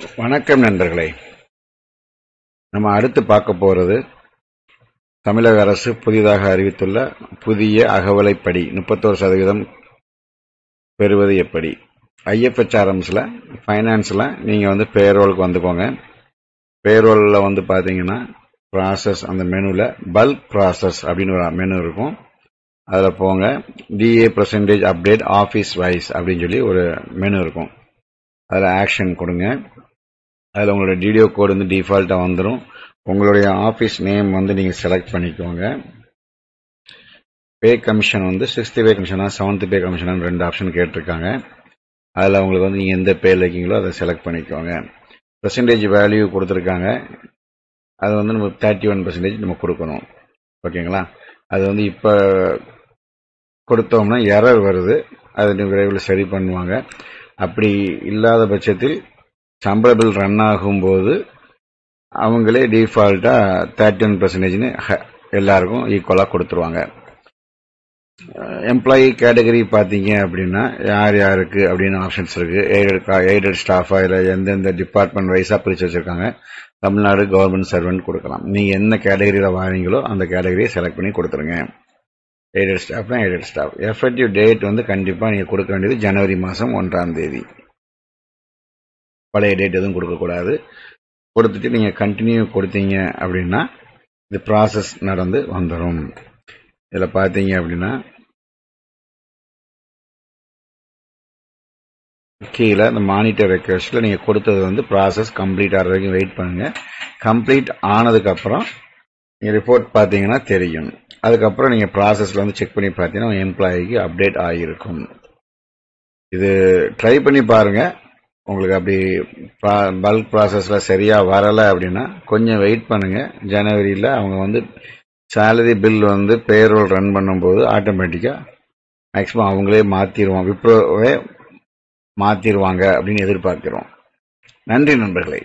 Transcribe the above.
வணக்கம் நண்பர்களே. நம்ம அடுத்து பார்க்க போறது தமிழக அரசு புதிதாக அறிவித்துள்ள புதிய அகவலைப்படி முப்பத்தோரு சதவீதம் பெறுவது எப்படி? ஐஎஃப்ஹெச்ஆர்எம்ஸில் ஃபைனான்ஸில் நீங்கள் வந்து பேரோலுக்கு வந்துக்கோங்க பேரோலில் வந்து பார்த்தீங்கன்னா ப்ராசஸ் அந்த மெனுவில் பல்க் ப்ராசஸ் அப்படின்னு ஒரு மெனு இருக்கும். அதில் போங்க. DA percentage update office wise அப்படின்னு சொல்லி ஒரு மெனு இருக்கும். அதில் ஆக்ஷன் கொடுங்க. அதில் உங்களோட டிடிஓ கோடு வந்து டிஃபால்ட்டாக வந்துடும் உங்களுடைய ஆஃபீஸ் நேம் வந்து நீங்கள் செலக்ட் பண்ணிக்கோங்க. பே கமிஷன் வந்து சிக்ஸ்த் பே கமிஷனா செவன்த் பே கமிஷனாக ரெண்டு ஆப்ஷன் கேட்டிருக்காங்க. அதில் உங்களுக்கு வந்து நீங்கள் எந்த பேரில் இருக்கீங்களோ அதை செலக்ட் பண்ணிக்கோங்க. பர்சன்டேஜ் வேல்யூ கொடுத்துருக்காங்க. அது வந்து நம்ம தேர்ட்டி ஒன் பர்சன்டேஜ் நம்ம கொடுக்கணும். ஓகேங்களா? அது வந்து இப்போ கொடுத்தோம்னா எரர் வருது. அது விரைவில் சரி பண்ணுவாங்க. அப்படி இல்லாத பட்சத்தில் சம்பள பில் ரன் ஆகும்போது அவங்களே டிஃபால்ட்டாக தேர்ட்டி ஒன் பர்சன்டேஜ்னு எல்லாருக்கும் ஈக்குவலாக கொடுத்துருவாங்க. எம்ப்ளாயி கேட்டகரி பார்த்தீங்க அப்படின்னா யார் யாருக்கு அப்படின்னு ஆப்ஷன்ஸ் இருக்குது எய்டட் எய்டட் ஸ்டாஃபாக இல்லை எந்தெந்த டிபார்ட்மெண்ட் வைஸாக பிரித்து வச்சுருக்காங்க. தமிழ்நாடு கவர்மெண்ட் சர்வெண்ட் கொடுக்கலாம். நீங்கள் என்ன கேட்டகரியில் வாரீங்களோ அந்த கேட்டகரியை செலக்ட் பண்ணி கொடுத்துருங்க. எய்டட் ஸ்டாஃப்னா எய்டட் ஸ்டாஃப் எஃபெக்டிவ் டேட் வந்து கண்டிப்பாக நீங்கள் கொடுக்க வேண்டியது ஜனவரி மாதம் ஒன்றாம் தேதி. பழைய டேட் எதுவும் கொடுக்கக்கூடாது. கொடுத்துட்டு நீங்கள் கண்டினியூ கொடுத்தீங்க அப்படின்னா இது ப்ராசஸ் நடந்து வந்துடும் இதில் பார்த்தீங்க அப்படின்னா கீழே இந்த மானிட்டர் ரெக்வஸ்ட்டில் நீங்கள் கொடுத்தது வந்து ப்ராசஸ் கம்ப்ளீட் ஆகிற வரைக்கும் வெயிட் பண்ணுங்கள் கம்ப்ளீட் ஆனதுக்கப்புறம் நீங்கள் ரிப்போர்ட் பார்த்தீங்கன்னா தெரியும். அதுக்கப்புறம் நீங்கள் ப்ராசஸில் வந்து செக் பண்ணி பார்த்தீங்கன்னா எம்ப்ளாயிக்கு அப்டேட் ஆகியிருக்கும். இது ட்ரை பண்ணி பாருங்கள் உங்களுக்கு அப்படி பல்க் ப்ராசஸில் சரியாக வரலை அப்படின்னா கொஞ்சம் வெயிட் பண்ணுங்கள் ஜனவரியில் அவங்க வந்து சேலரி பில் வந்து பேரோல் ரன் பண்ணும்போது ஆட்டோமேட்டிக்காக மேக்ஸிமம் அவங்களே மாற்றிடுவோம் விப்ரோவே மாற்றிடுவாங்க அப்படின்னு எதிர்பார்க்கிறோம். நன்றி நண்பர்களே.